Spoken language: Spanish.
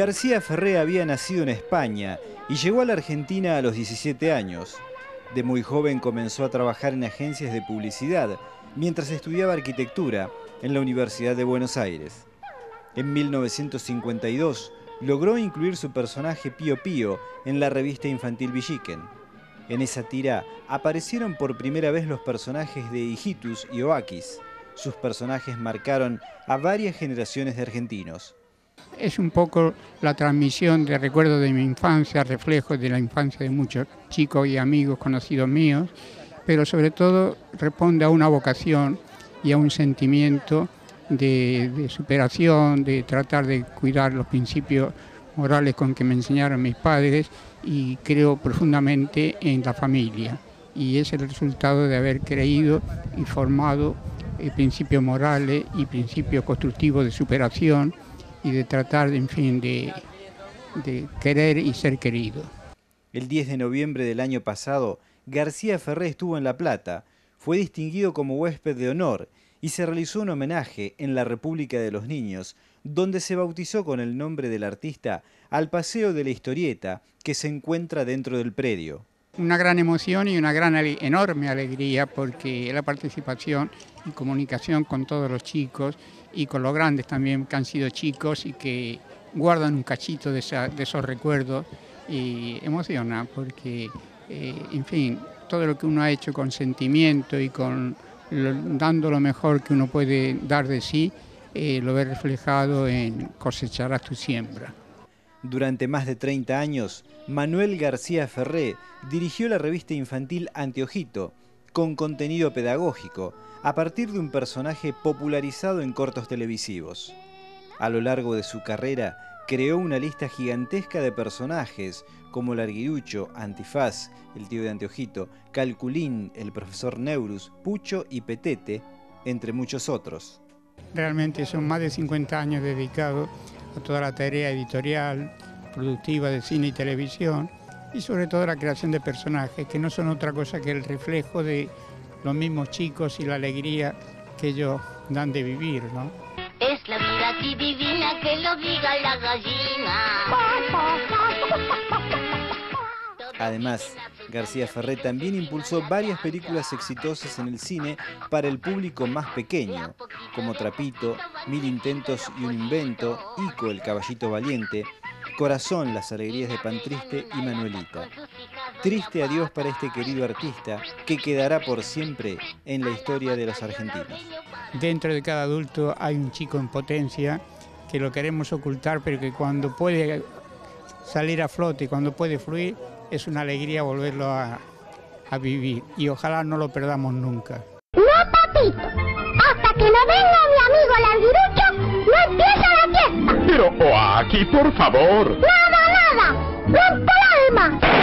García Ferré había nacido en España y llegó a la Argentina a los 17 años. De muy joven comenzó a trabajar en agencias de publicidad mientras estudiaba arquitectura en la Universidad de Buenos Aires. En 1952 logró incluir su personaje Pío Pío en la revista infantil Villiquen. En esa tira aparecieron por primera vez los personajes de Hijitus y Oakis. Sus personajes marcaron a varias generaciones de argentinos. Es un poco la transmisión de recuerdos de mi infancia, reflejo de la infancia de muchos chicos y amigos conocidos míos, pero sobre todo responde a una vocación y a un sentimiento de, superación, de tratar de cuidar los principios morales con que me enseñaron mis padres y creo profundamente en la familia. Y es el resultado de haber creído y formado eh, principios morales y principios constructivos de superación y de tratar, en fin, de, de querer y ser querido. El 10 de noviembre del año pasado, García Ferré estuvo en La Plata, fue distinguido como huésped de honor y se realizó un homenaje en la República de los Niños, donde se bautizó con el nombre del artista al Paseo de la Historieta, que se encuentra dentro del predio. Una gran emoción y una gran enorme alegría porque la participación y comunicación con todos los chicos y con los grandes también que han sido chicos y que guardan un cachito de, esos recuerdos y emociona porque, eh, en fin, todo lo que uno ha hecho con sentimiento y con dando lo mejor que uno puede dar de sí, eh, lo ve reflejado en cosecharás tu siembra. Durante más de 30 años, Manuel García Ferré dirigió la revista infantil Anteojito, con contenido pedagógico, a partir de un personaje popularizado en cortos televisivos. A lo largo de su carrera, creó una lista gigantesca de personajes como Larguirucho, Antifaz, el tío de Anteojito, Calculín, el profesor Neurus, Pucho y Petete, entre muchos otros. Realmente son más de 50 años dedicados a toda la tarea editorial, productiva de cine y televisión y sobre todo la creación de personajes que no son otra cosa que el reflejo de los mismos chicos y la alegría que ellos dan de vivir, ¿no? Es la vida divina que lo diga la gallina. Además, García Ferré también impulsó varias películas exitosas en el cine para el público más pequeño, como Trapito, Mil Intentos y un Invento, Ico, el Caballito Valiente, Corazón, las alegrías de Pan Triste y Manuelita. Triste adiós para este querido artista que quedará por siempre en la historia de los argentinos. Dentro de cada adulto hay un chico en potencia que lo queremos ocultar, pero que cuando puede salir a flote, cuando puede fluir, es una alegría volverlo a, vivir y ojalá no lo perdamos nunca. No, papito, hasta que no venga mi amigo el no empieza la fiesta. Pero, oh, aquí, por favor. Nada, nada, rompo el alma.